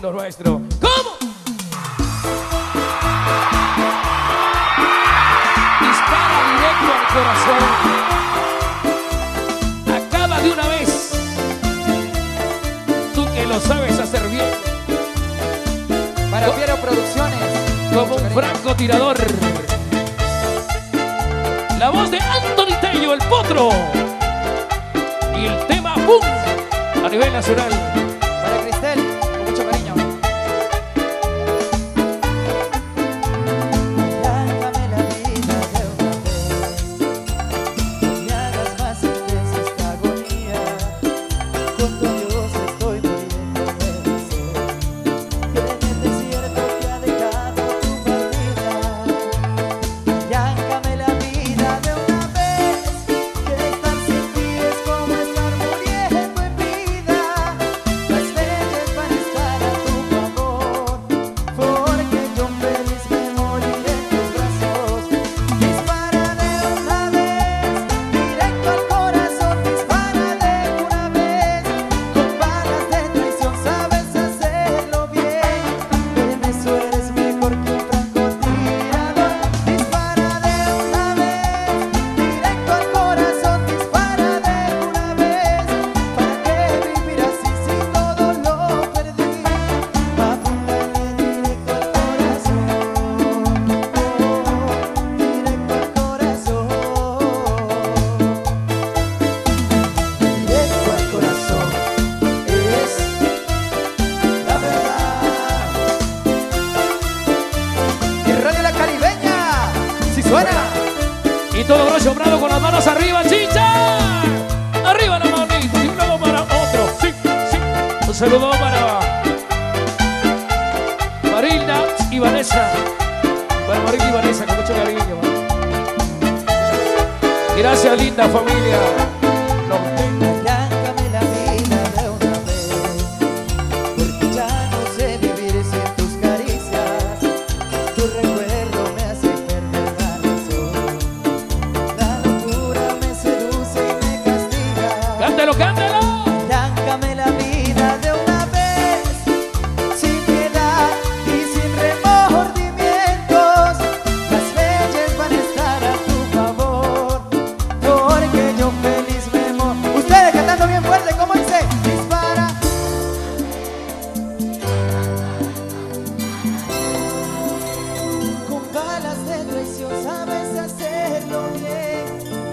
nuestro. ¿Cómo? Dispara directo al corazón. Acaba de una vez. Tú que lo sabes hacer bien. Para Fiero Producciones. Como un francotirador. La voz de Anthony Tello, el potro. Y el tema ¡Pum! a nivel nacional. Suena. Y todo Grosso Prado con las manos arriba, chicha. Arriba la manita. Y luego para otro. Sí, sí. Un saludo para Marina y Vanessa. Para Marina y Vanessa, con mucho cariño. Gracias, linda familia.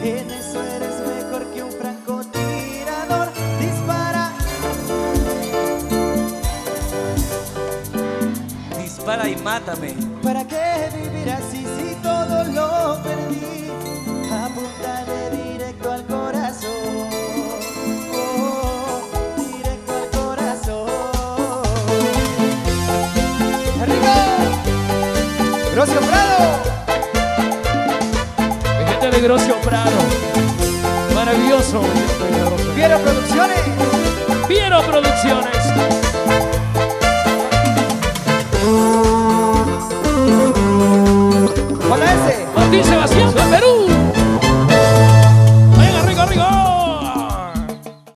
En eso eres mejor que un francotirador. Dispara. Dispara y mátame. ¿Para qué vivir así si todo lo perdí? Apuntale directo al corazón. Oh, directo Negrocio Prado. Maravilloso. Piero Producciones. Piero Producciones. Hola ese. Martín Sebastián de Perú.